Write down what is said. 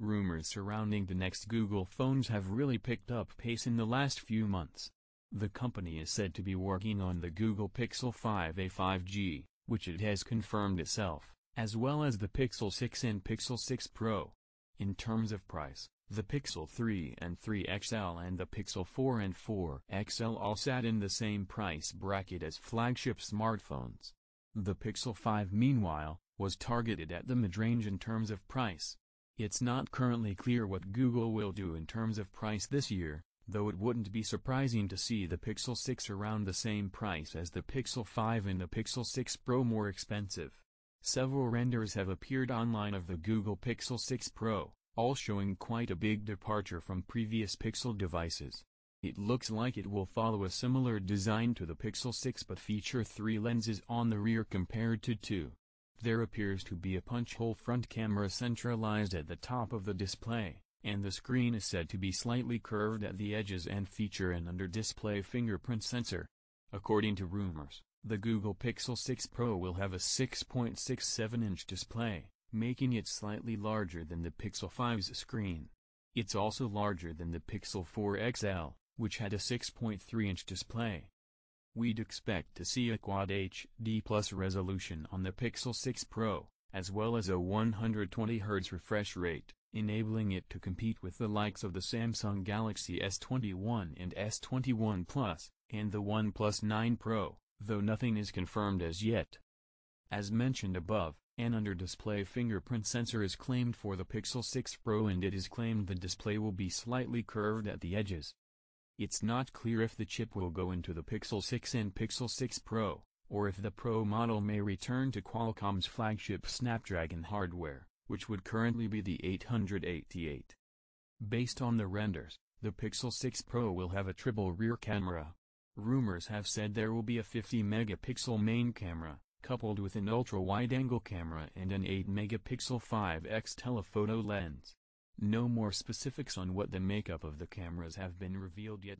Rumors surrounding the next Google phones have really picked up pace in the last few months. The company is said to be working on the Google Pixel 5a 5G, which it has confirmed itself, as well as the Pixel 6 and Pixel 6 Pro. In terms of price, the Pixel 3 and 3 XL and the Pixel 4 and 4 XL all sat in the same price bracket as flagship smartphones. The Pixel 5 meanwhile, was targeted at the mid-range in terms of price. It's not currently clear what Google will do in terms of price this year, though it wouldn't be surprising to see the Pixel 6 around the same price as the Pixel 5 and the Pixel 6 Pro more expensive. Several renders have appeared online of the Google Pixel 6 Pro, all showing quite a big departure from previous Pixel devices. It looks like it will follow a similar design to the Pixel 6 but feature three lenses on the rear compared to two. There appears to be a punch-hole front camera centralized at the top of the display, and the screen is said to be slightly curved at the edges and feature an under-display fingerprint sensor. According to rumors, the Google Pixel 6 Pro will have a 6.67-inch display, making it slightly larger than the Pixel 5's screen. It's also larger than the Pixel 4 XL, which had a 6.3-inch display. We'd expect to see a Quad HD Plus resolution on the Pixel 6 Pro, as well as a 120Hz refresh rate, enabling it to compete with the likes of the Samsung Galaxy S21 and S21 Plus, and the OnePlus 9 Pro though nothing is confirmed as yet. As mentioned above, an under-display fingerprint sensor is claimed for the Pixel 6 Pro and it is claimed the display will be slightly curved at the edges. It's not clear if the chip will go into the Pixel 6 and Pixel 6 Pro, or if the Pro model may return to Qualcomm's flagship Snapdragon hardware, which would currently be the 888. Based on the renders, the Pixel 6 Pro will have a triple rear camera, Rumors have said there will be a 50-megapixel main camera, coupled with an ultra-wide-angle camera and an 8-megapixel 5x telephoto lens. No more specifics on what the makeup of the cameras have been revealed yet.